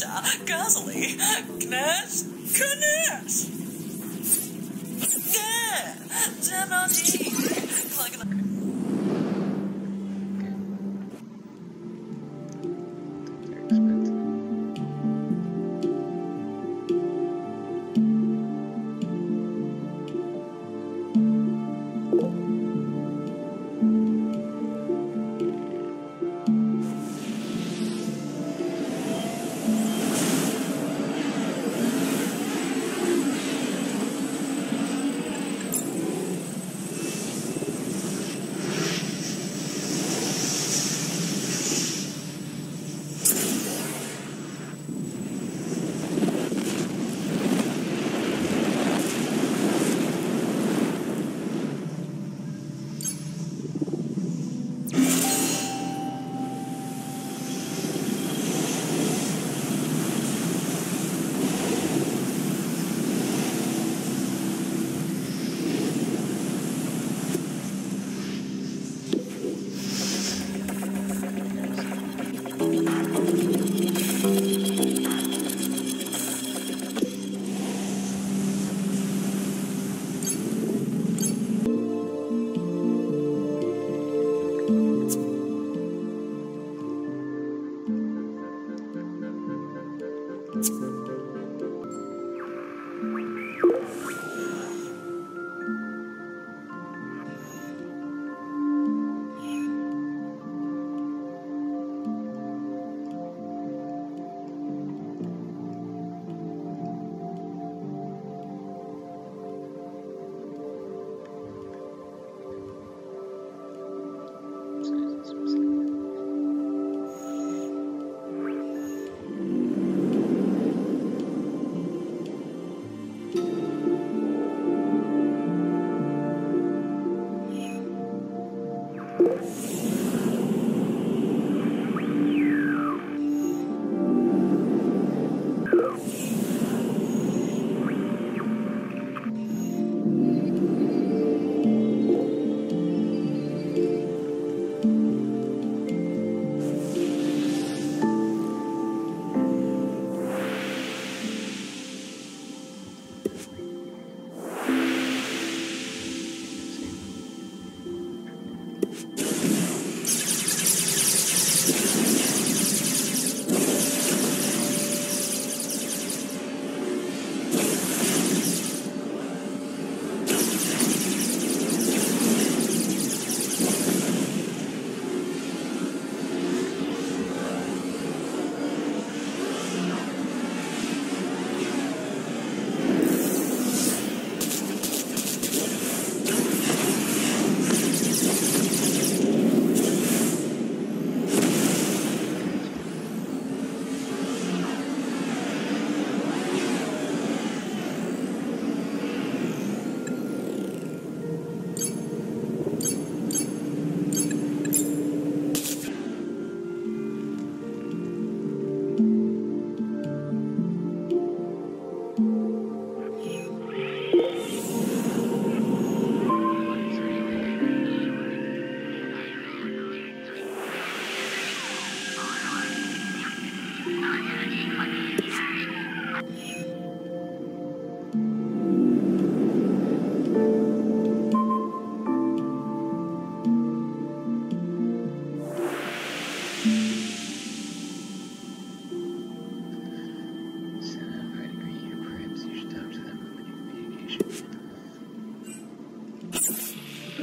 Fisher, Guzzly, Knash, Knash. Yeah, Gemini,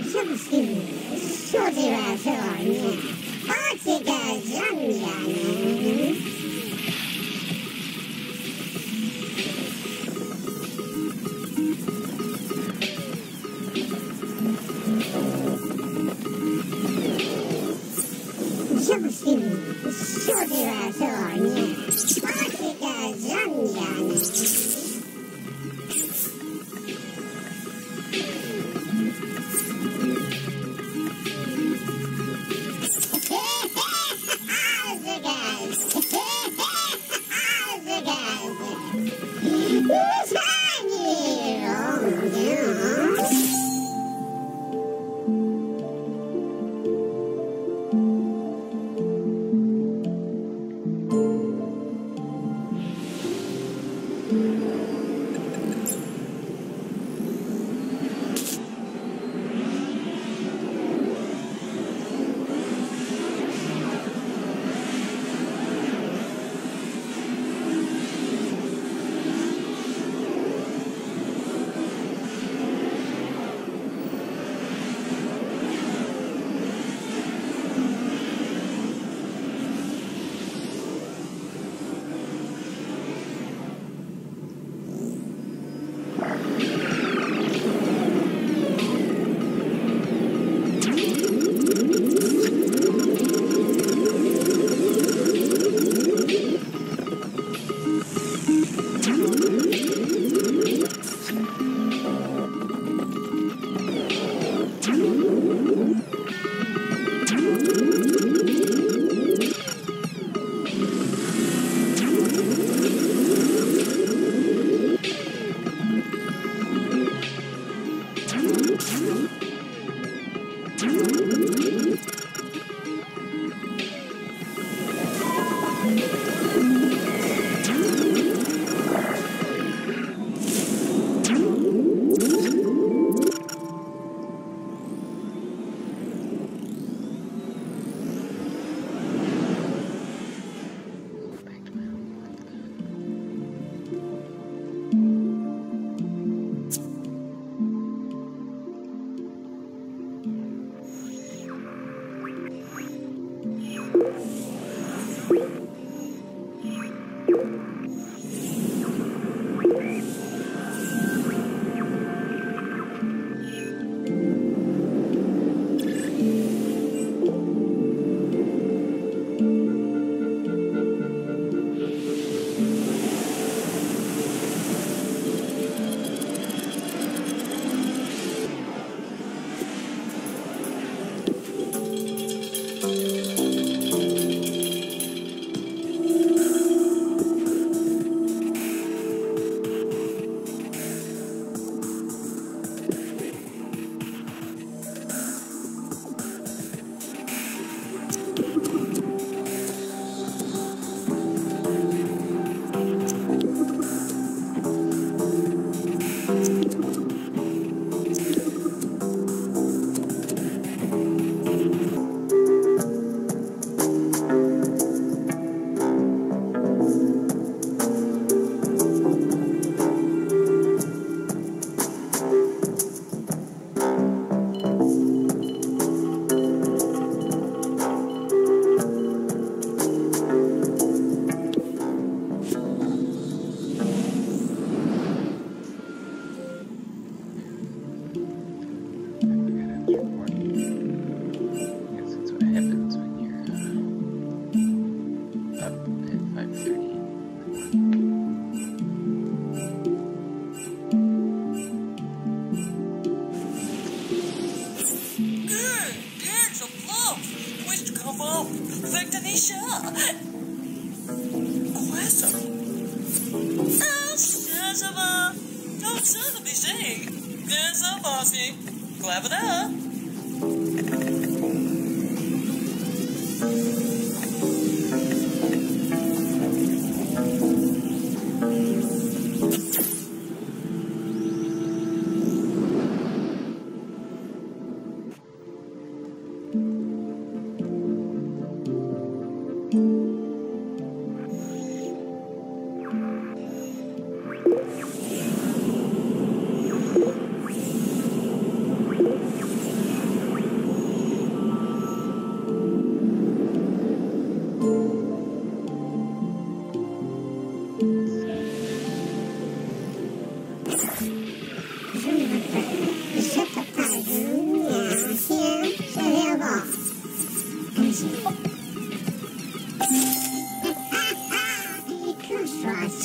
吓死你吓死你玩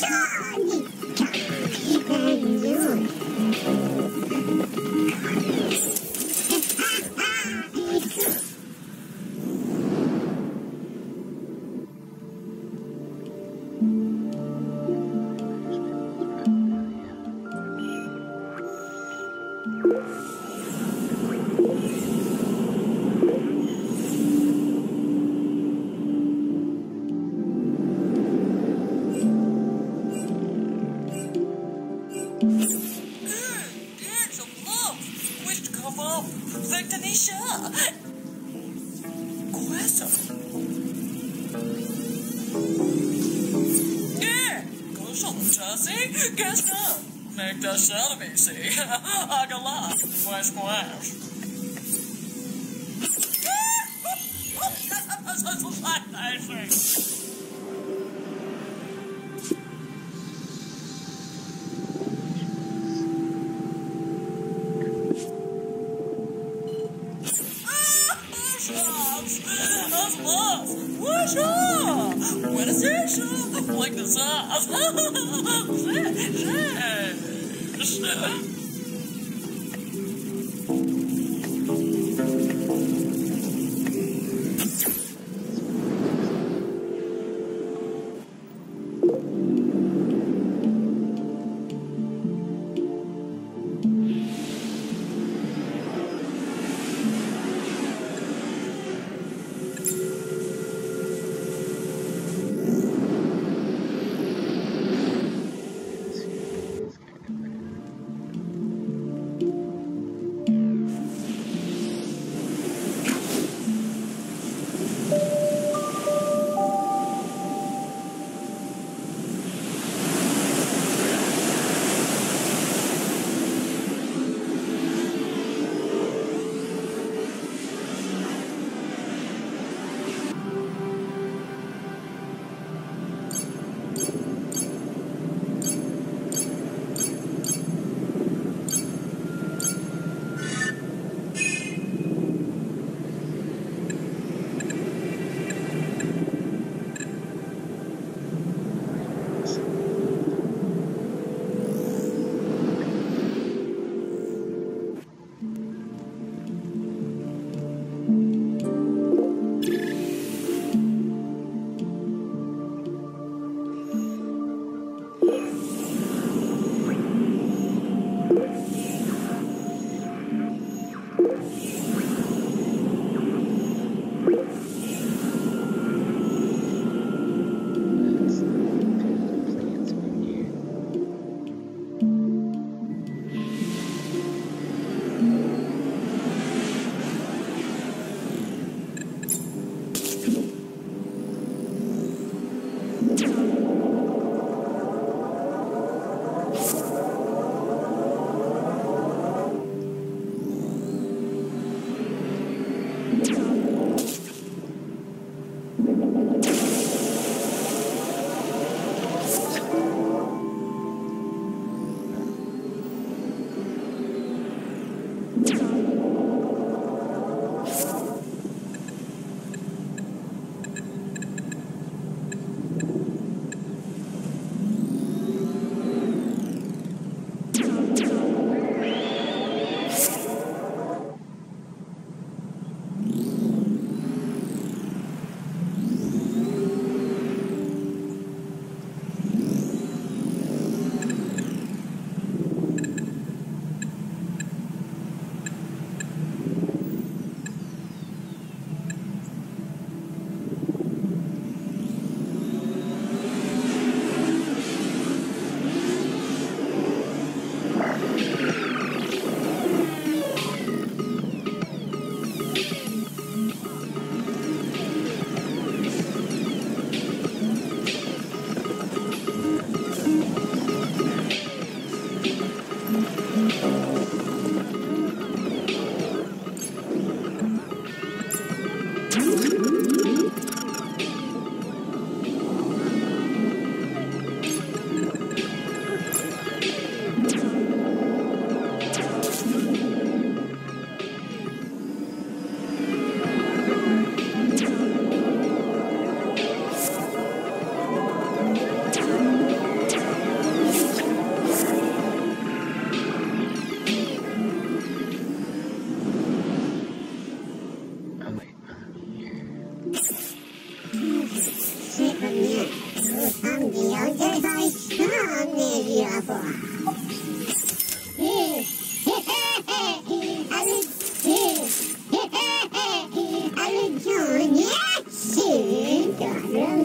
Yeah!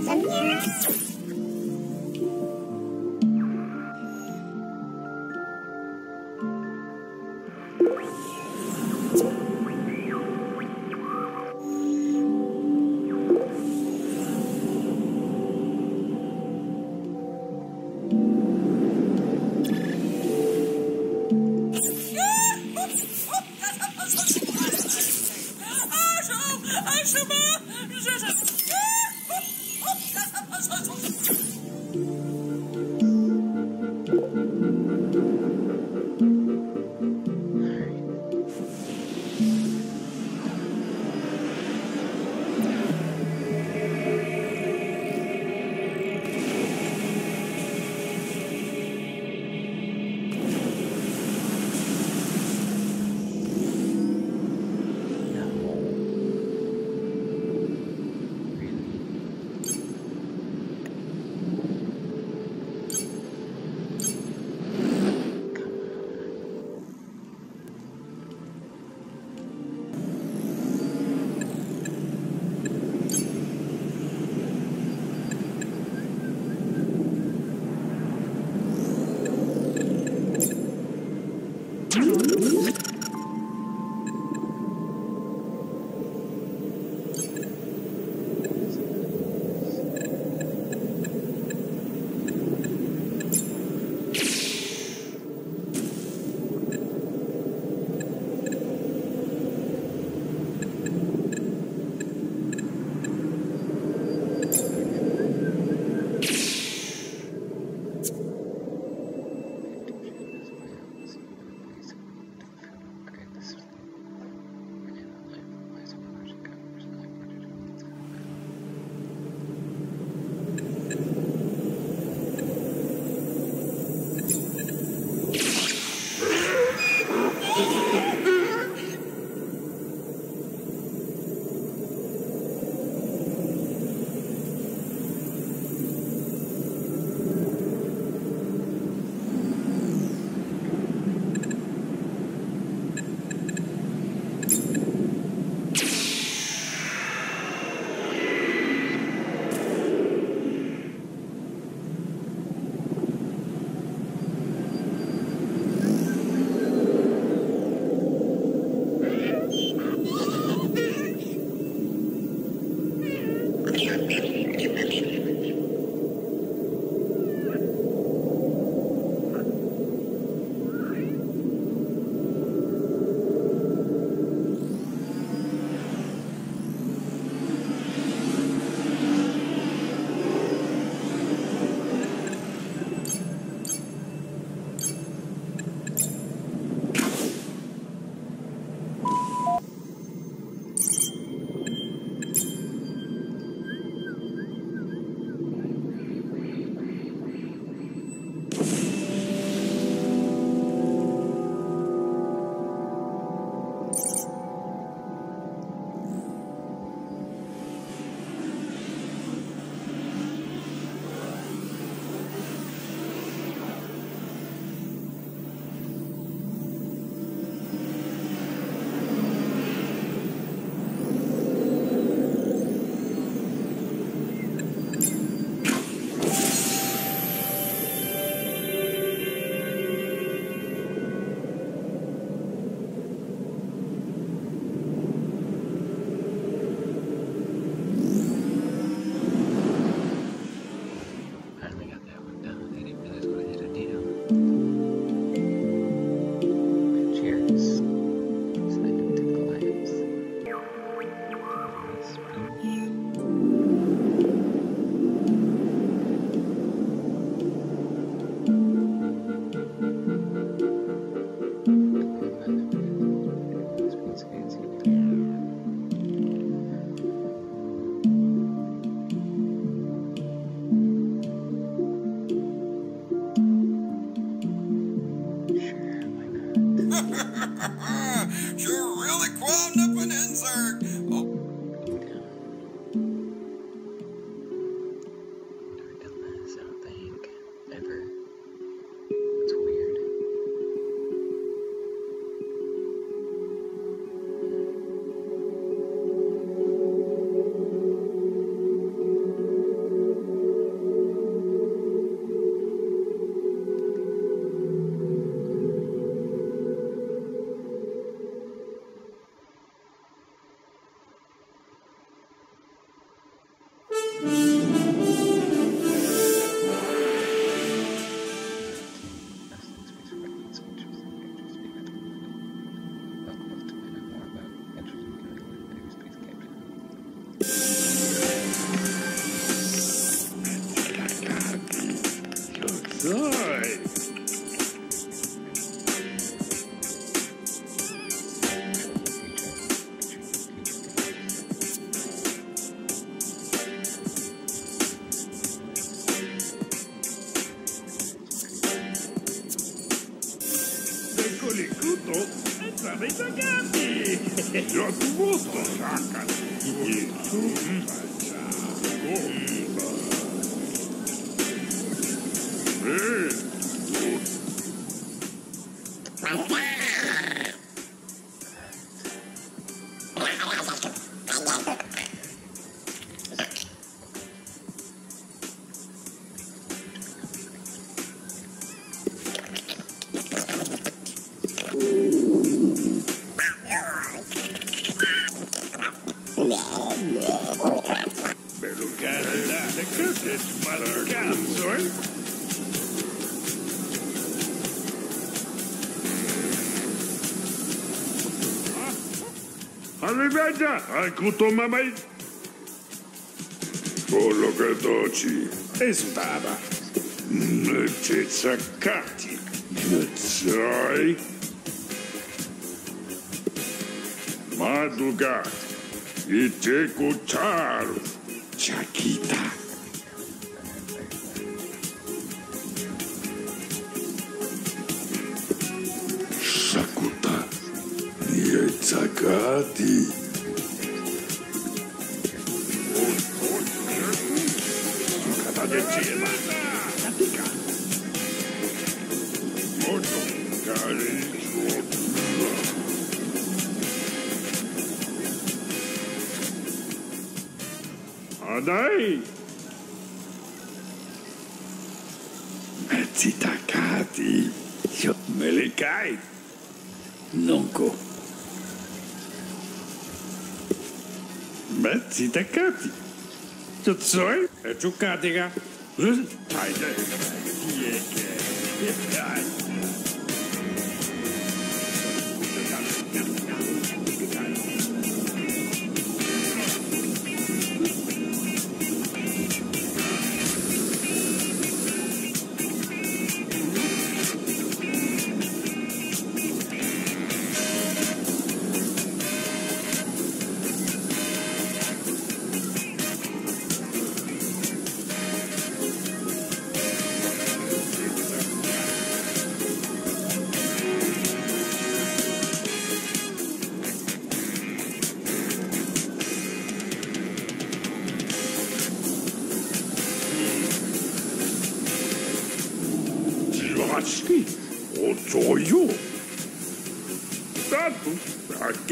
sugaren som Arrivegia! Alcutumamai! Quello che doci! Esudava! Nece zaccati! Necai! Maduga! Ite kucharu! Chakita! Zakati. tot sol? Giocate, raga. Tiger. Yeah, yeah.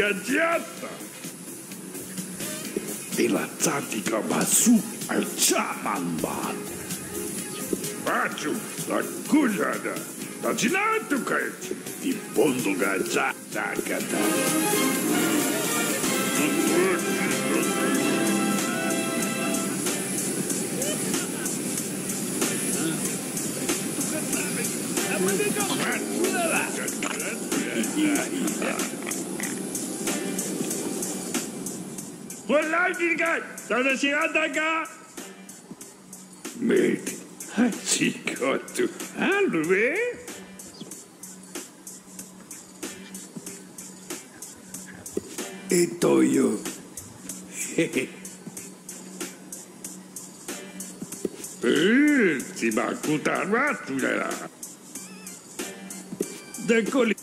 adianta? De la tattica basu al chamanban. Baciu, la culjada, la dinatu kajt, ti bonduga tataka. Vollática, stanno llegando acá. Mate, chico, tu, alve. Esto yo. Eh, si va a cutar más, tu la. De coli.